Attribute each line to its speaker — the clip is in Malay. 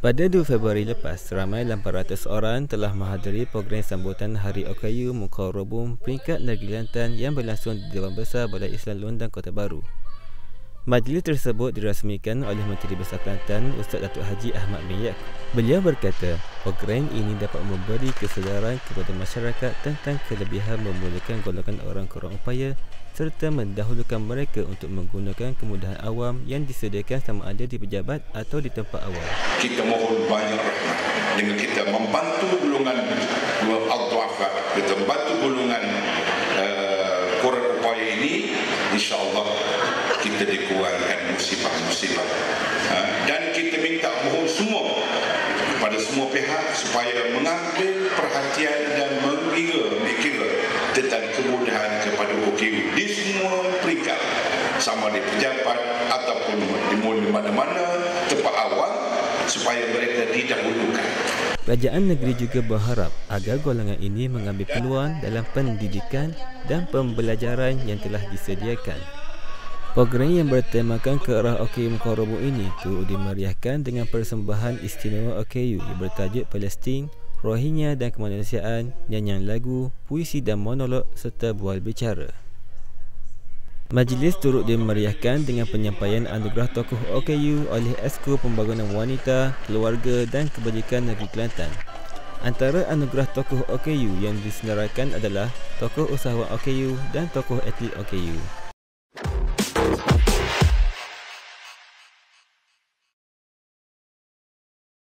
Speaker 1: Pada 2 Februari lepas, ramai 800 orang telah menghadiri program sambutan Hari Okayu Mukarrabun peringkat Negeri Kelantan yang berlangsung di Dewan Besar Balai Islam London Kota Baru. Majlis tersebut dirasmikan oleh Menteri Besar Kelantan Ustaz Datuk Haji Ahmad bin Yak. Beliau berkata, program ini dapat memberi kesedaran kepada masyarakat tentang kelebihan memulakan golongan orang kurang upaya serta mendahulukan mereka untuk menggunakan kemudahan awam yang disediakan sama ada di pejabat atau di tempat awam.
Speaker 2: Kita mohon banyak rahmat dengan kita membantu golongan al-du'afa, kita membantu golongan uh, kurang upaya ini, insya-Allah kita dikurangkan musibah-musibah. Ha? Dan kita minta mohon semua kepada semua pihak supaya mengambil perhatian dan mengira mikir tentang kemudahan kepada OKU di semua peringkat sama di pejabat ataupun di mana-mana tempat awal supaya mereka didahulukan.
Speaker 1: Kerajaan negeri juga berharap agar golongan ini mengambil peluang dalam pendidikan dan pembelajaran yang telah disediakan. Program yang bertemakan ke arah OKU Mukarrabu ini turut dimeriahkan dengan persembahan istimewa OKU yang bertajuk Palestin, Rohingya dan Kemanusiaan, nyanyian lagu, puisi dan monolog serta bual bicara. Majlis turut dimeriahkan dengan penyampaian anugerah tokoh OKU oleh Esko Pembangunan Wanita, Keluarga dan Kebajikan Negeri Kelantan. Antara anugerah tokoh OKU yang disenaraikan adalah tokoh usahawan OKU dan tokoh atlet OKU.